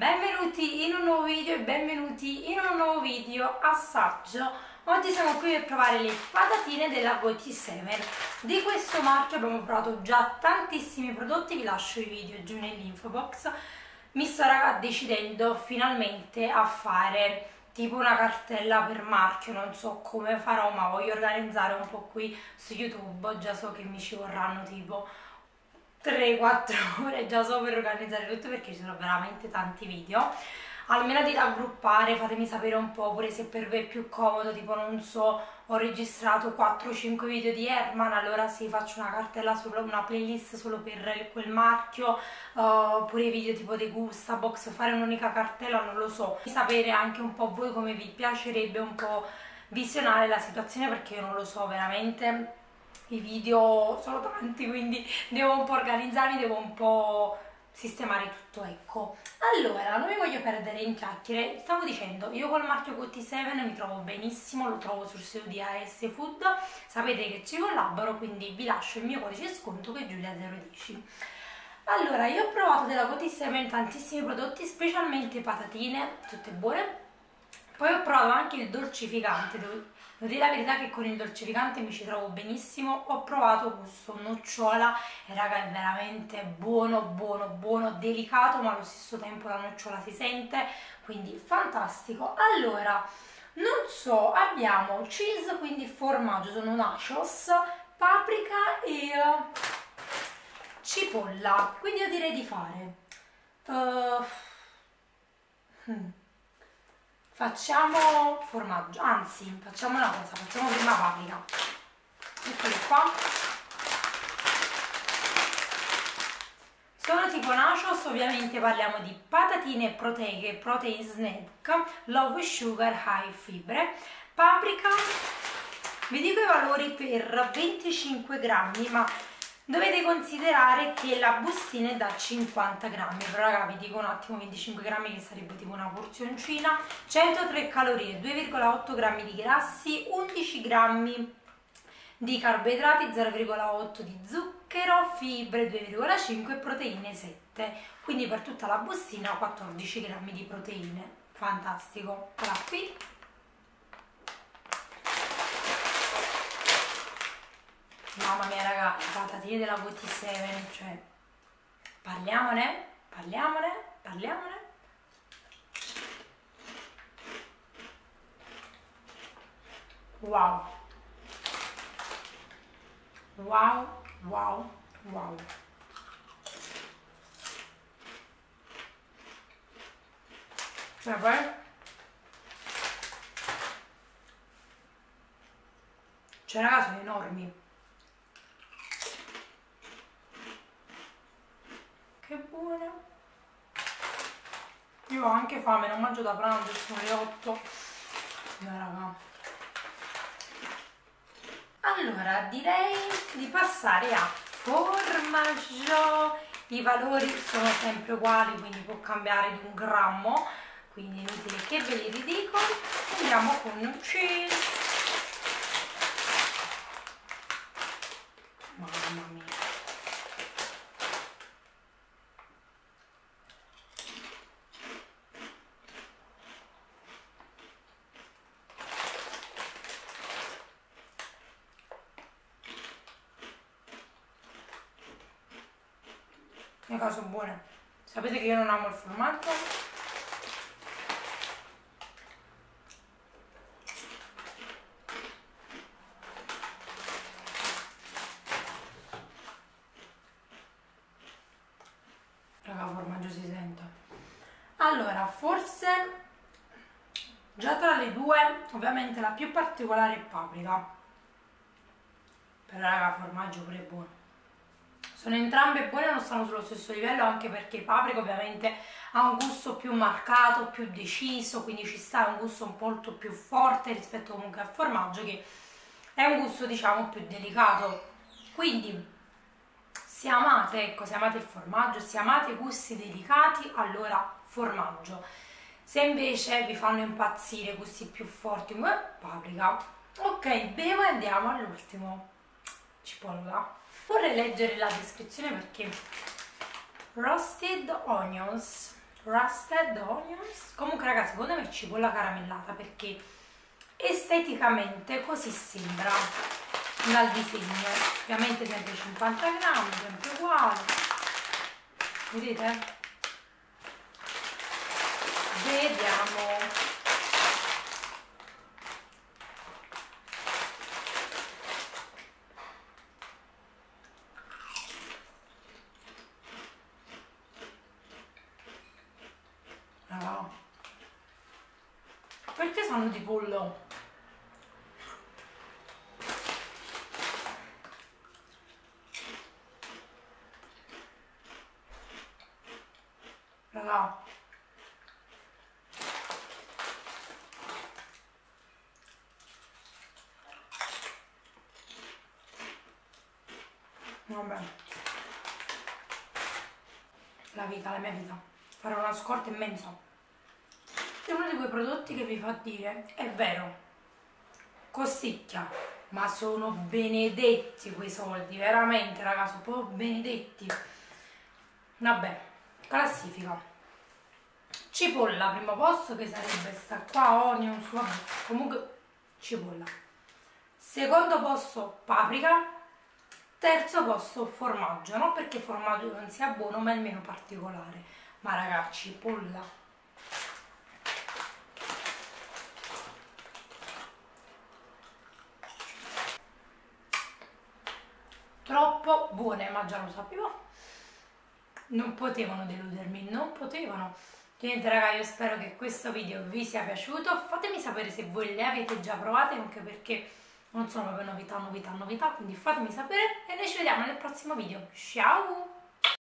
benvenuti in un nuovo video e benvenuti in un nuovo video assaggio. Oggi siamo qui per provare le patatine della Goti 7 di questo marchio abbiamo provato già tantissimi prodotti vi lascio i video giù nell'info box. Mi sto decidendo finalmente a fare tipo una cartella per marchio, non so come farò ma voglio organizzare un po' qui su YouTube, già so che mi ci vorranno tipo 3-4 ore già so per organizzare tutto perché ci sono veramente tanti video almeno di raggruppare, fatemi sapere un po' pure se per voi è più comodo, tipo non so, ho registrato 4-5 video di Herman, allora sì, faccio una cartella solo, una playlist solo per quel marchio, uh, oppure uh, video tipo dei Gusta Box, fare un'unica cartella, non lo so. Sapere anche un po' voi come vi piacerebbe un po' visionare la situazione perché io non lo so veramente i video sono tanti quindi devo un po' organizzarmi, devo un po' sistemare tutto ecco. Allora non mi voglio perdere in chiacchiere. Stavo dicendo io col marchio Cotti 7 mi trovo benissimo lo trovo sul sito di AS Food. Sapete che ci collaboro quindi vi lascio il mio codice sconto che è Giulia010 allora io ho provato della Cotti 7 tantissimi prodotti specialmente patatine tutte buone poi ho provato anche il dolcificante Devo dire la verità che con il dolcificante mi ci trovo benissimo, ho provato gusto nocciola e raga è veramente buono, buono, buono, delicato ma allo stesso tempo la nocciola si sente, quindi fantastico. Allora, non so, abbiamo cheese, quindi formaggio, sono nachos, paprika e uh, cipolla, quindi io direi di fare... Uh, hmm facciamo formaggio anzi facciamo una cosa facciamo prima paprika. Eccole qua. Sono tipo nachos ovviamente parliamo di patatine proteiche protein snack low sugar high fibre. Paprika vi dico i valori per 25 grammi ma dovete considerare che la bustina è da 50 grammi. Però raga vi dico un attimo 25 grammi che sarebbe tipo una porzioncina. 103 calorie 2,8 grammi di grassi 11 grammi di carboidrati 0,8 di zucchero fibre 2,5 e proteine 7 quindi per tutta la bustina 14 grammi di proteine. Fantastico. Ora qui Mamma mia raga, le patatine della VT7, cioè parliamone, parliamone, parliamone. Wow. Wow, wow, wow. Cioè poi Cioè raga sono enormi che buona io ho anche fame non mangio da pranzo sono le 8 no raga. Allora direi di passare a formaggio i valori sono sempre uguali quindi può cambiare di un grammo. Quindi inutile che ve li ridico. Andiamo con cheese mamma mia le cose buone sapete che io non amo il formaggio? Raga formaggio si sente. Allora forse già tra le due ovviamente la più particolare è paprika. Però raga formaggio pure buono sono entrambe buone, non stanno sullo stesso livello anche perché paprika ovviamente ha un gusto più marcato, più deciso, quindi ci sta un gusto molto più forte rispetto comunque al formaggio che è un gusto diciamo più delicato. Quindi se amate, ecco, se amate il formaggio, se amate gusti delicati, allora formaggio. Se invece vi fanno impazzire gusti più forti come paprika, ok, bevo e andiamo all'ultimo. Cipolla vorrei leggere la descrizione perché roasted onions Rusted onions. Comunque ragazzi, secondo me cipolla caramellata perché esteticamente così sembra dal disegno. Ovviamente sempre 50 grammi, sempre uguale. Vedete? Vediamo. Sanno di pollo? Raga. Vabbè. La vita, la mia vita. Farò una scorta immensa è uno di quei prodotti che vi fa dire è vero costicchia ma sono benedetti quei soldi veramente ragazzi proprio benedetti. Vabbè classifica. Cipolla primo posto che sarebbe sta qua onion vabbè comunque cipolla. Secondo posto paprika. Terzo posto formaggio. Non perché formaggio non sia buono ma è meno particolare. Ma ragazzi cipolla buone, ma già lo sapevo. Non potevano deludermi, non potevano. Niente raga, io spero che questo video vi sia piaciuto. Fatemi sapere se voi le avete già provate, anche perché non sono proprio novità, novità, novità. Quindi fatemi sapere e noi ci vediamo nel prossimo video. Ciao!